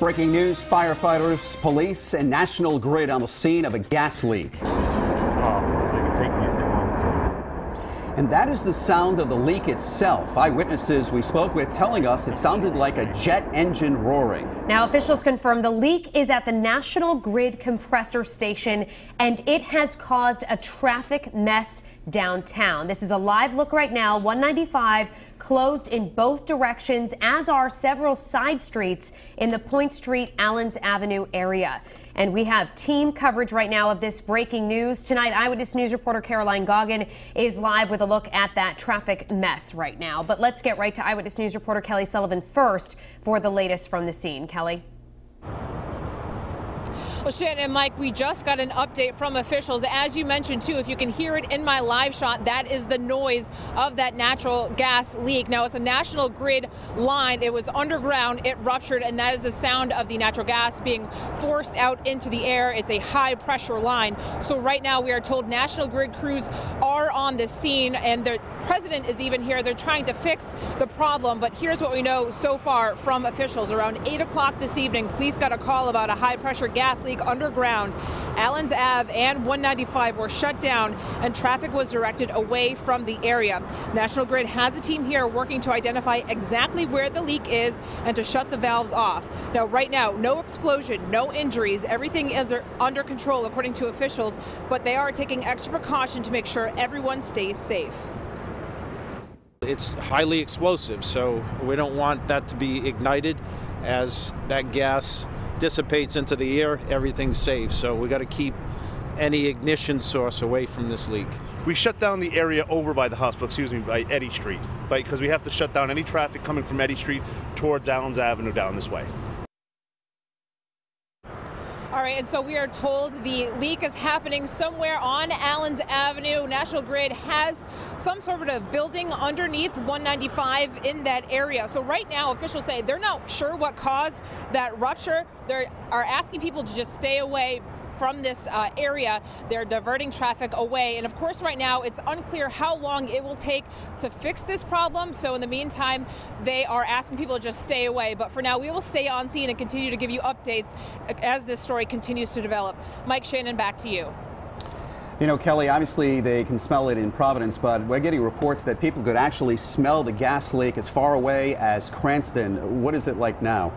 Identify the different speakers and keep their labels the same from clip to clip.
Speaker 1: Breaking news firefighters, police, and National Grid on the scene of a gas leak. And that is the sound of the leak itself. Eyewitnesses we spoke with telling us it sounded like a jet engine roaring.
Speaker 2: Now, officials confirm the leak is at the National Grid compressor station and it has caused a traffic mess downtown. This is a live look right now. 195 closed in both directions, as are several side streets in the Point Street Allens Avenue area. And we have team coverage right now of this breaking news. Tonight, Eyewitness News reporter Caroline Goggin is live with a look at that traffic mess right now. But let's get right to Eyewitness News reporter Kelly Sullivan first for the latest from the scene. Kelly.
Speaker 3: Well, Shannon and Mike, we just got an update from officials. As you mentioned, too, if you can hear it in my live shot, that is the noise of that natural gas leak. Now, it's a national grid line. It was underground, it ruptured, and that is the sound of the natural gas being forced out into the air. It's a high pressure line. So, right now, we are told National Grid crews are on the scene, and the president is even here. They're trying to fix the problem, but here's what we know so far from officials. Around 8 o'clock this evening, police got a call about a high pressure gas leak underground. Allens Ave and 195 were shut down and traffic was directed away from the area. National Grid has a team here working to identify exactly where the leak is and to shut the valves off. Now, right now, no explosion, no injuries. Everything is under control according to officials, but they are taking extra precaution to make sure everyone stays safe.
Speaker 4: It's highly explosive, so we don't want that to be ignited as that gas dissipates into the air, everything's safe. So we got to keep any ignition source away from this leak.
Speaker 5: We shut down the area over by the hospital, excuse me, by Eddy Street, because we have to shut down any traffic coming from Eddy Street towards Allens Avenue down this way.
Speaker 3: All right, and so we are told the leak is happening somewhere on Allens Avenue. National Grid has some sort of building underneath 195 in that area. So right now, officials say they're not sure what caused that rupture. They are asking people to just stay away from this uh, area. They're diverting traffic away. And of course, right now, it's unclear how long it will take to fix this problem. So in the meantime, they are asking people to just stay away. But for now, we will stay on scene and continue to give you updates as this story continues to develop. Mike Shannon, back to you.
Speaker 1: You know, Kelly, obviously they can smell it in Providence, but we're getting reports that people could actually smell the gas leak as far away as Cranston. What is it like now?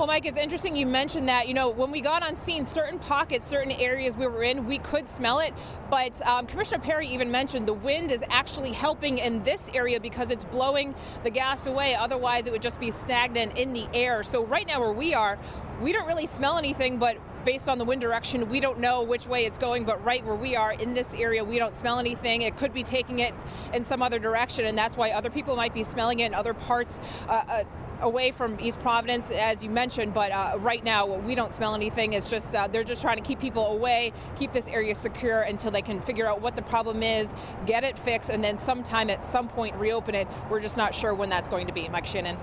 Speaker 3: Well, Mike, it's interesting you mentioned that. You know, when we got on scene, certain pockets, certain areas we were in, we could smell it. But um, Commissioner Pare even mentioned the wind is actually helping in this area because it's blowing the gas away. Otherwise, it would just be stagnant in the air. So right now where we are, we don't really smell anything, but based on the wind direction, we don't know which way it's going, but right where we are in this area, we don't smell anything. It could be taking it in some other direction, and that's why other people might be smelling it in other parts. Uh, uh, away from East Providence, as you mentioned, but uh, right now we don't smell anything. It's just uh, they're just trying to keep people away, keep this area secure until they can figure out what the problem is, get it fixed, and then sometime at some point reopen it. We're just not sure when that's going to be. Mike Shannon.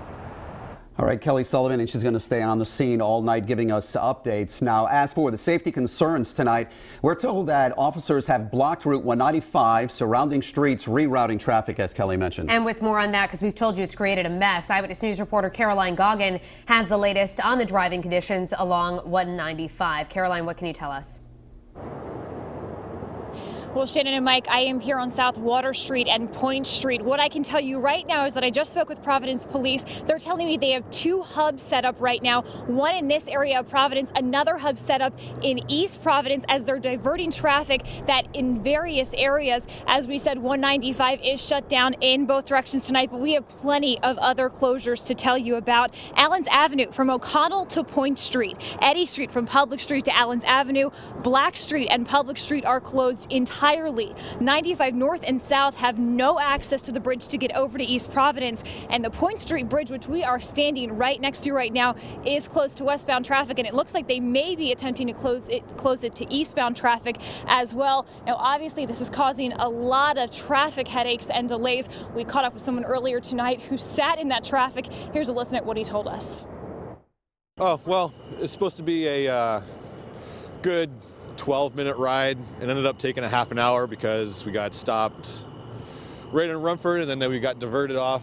Speaker 1: All right, Kelly Sullivan, and she's going to stay on the scene all night giving us updates. Now, as for the safety concerns tonight, we're told that officers have blocked Route 195, surrounding streets, rerouting traffic, as Kelly mentioned.
Speaker 2: And with more on that, because we've told you it's created a mess, Eyewitness News reporter Caroline Goggin has the latest on the driving conditions along 195. Caroline, what can you tell us?
Speaker 6: Well, Shannon and Mike, I am here on South Water Street and Point Street. What I can tell you right now is that I just spoke with Providence Police. They're telling me they have two hubs set up right now, one in this area of Providence, another hub set up in East Providence as they're diverting traffic that in various areas. As we said, 195 is shut down in both directions tonight, but we have plenty of other closures to tell you about. Allens Avenue from O'Connell to Point Street, Eddy Street from Public Street to Allens Avenue, Black Street and Public Street are closed entirely entirely. 95 North and South have no access to the bridge to get over to East Providence, and the Point Street Bridge, which we are standing right next to right now, is closed to westbound traffic, and it looks like they may be attempting to close it, close it to eastbound traffic as well. Now, obviously, this is causing a lot of traffic headaches and delays. We caught up with someone earlier tonight who sat in that traffic. Here's a listen at what he told us.
Speaker 7: Oh, well, it's supposed to be a uh, good 12 minute ride. and ended up taking a half an hour because we got stopped right in Rumford and then we got diverted off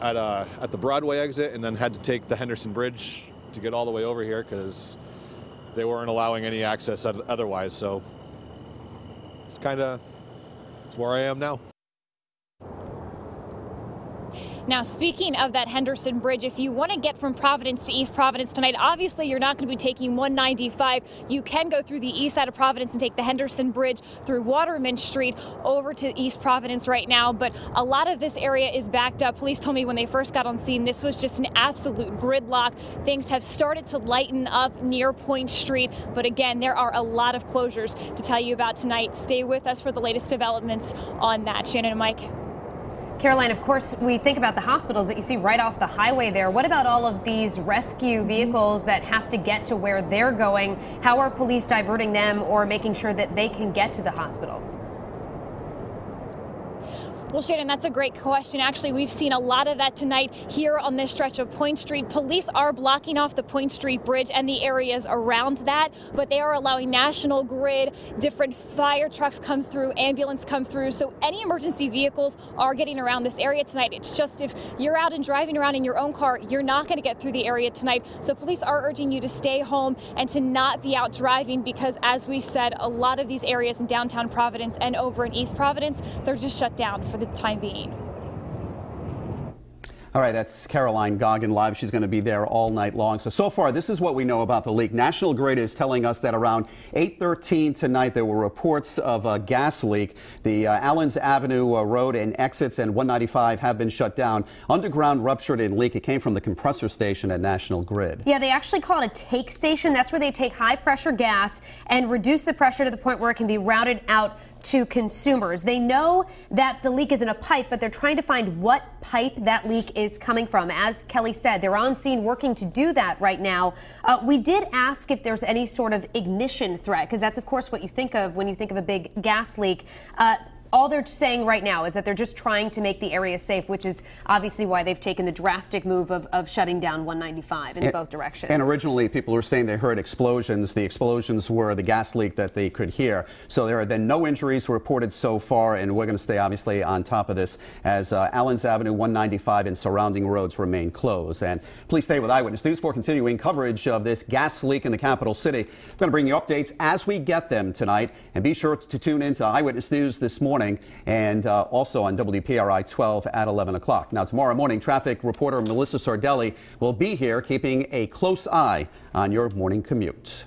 Speaker 7: at uh, at the Broadway exit and then had to take the Henderson Bridge to get all the way over here because they weren't allowing any access otherwise. So it's kind of where I am now.
Speaker 6: Now, speaking of that Henderson Bridge, if you want to get from Providence to East Providence tonight, obviously you're not going to be taking 195. You can go through the east side of Providence and take the Henderson Bridge through Waterman Street over to East Providence right now. But a lot of this area is backed up. Police told me when they first got on scene, this was just an absolute gridlock. Things have started to lighten up near Point Street. But again, there are a lot of closures to tell you about tonight. Stay with us for the latest developments on that. Shannon and Mike.
Speaker 2: Caroline, of course, we think about the hospitals that you see right off the highway there. What about all of these rescue mm-hmm. vehicles that have to get to where they're going? How are police diverting them or making sure that they can get to the hospitals?
Speaker 6: Well, Shannon, that's a great question. Actually, we've seen a lot of that tonight here on this stretch of Point Street. Police are blocking off the Point Street Bridge and the areas around that, but they are allowing National Grid, different fire trucks come through, ambulance come through. So any emergency vehicles are getting around this area tonight. It's just if you're out and driving around in your own car, you're not going to get through the area tonight. So police are urging you to stay home and to not be out driving because, as we said, a lot of these areas in downtown Providence and over in East Providence, they're just shut down for the time being.
Speaker 1: All right, that's Caroline Goggin live. She's going to be there all night long. So, so far, this is what we know about the leak. National Grid is telling us that around 8.13 tonight, there were reports of a gas leak. The uh, Allens Avenue uh, Road and exits and 195 have been shut down. Underground ruptured and leak. It came from the compressor station at National Grid.
Speaker 2: Yeah, they actually call it a gate station. That's where they take high pressure gas and reduce the pressure to the point where it can be routed out to consumers. They know that the leak is in a pipe, but they're trying to find what pipe that leak is coming from. As Kelly said, they're on scene working to do that right now. Uh, we did ask if there's any sort of ignition threat, because that's, of course, what you think of when you think of a big gas leak. Uh, all they're saying right now is that they're just trying to make the area safe, which is obviously why they've taken the drastic move of, of shutting down 195 in and, both directions.
Speaker 1: And originally, people were saying they heard explosions. The explosions were the gas leak that they could hear. So there have been no injuries reported so far, and we're going to stay obviously on top of this as uh, Allens Avenue, 195, and surrounding roads remain closed. And please stay with Eyewitness News for continuing coverage of this gas leak in the capital city. I'm going to bring you updates as we get them tonight, and be sure to tune in to Eyewitness News this morning morning and uh, also on WPRI 12 at 11 o'clock. Now, tomorrow morning, traffic reporter Melissa Sardelli will be here keeping a close eye on your morning commute.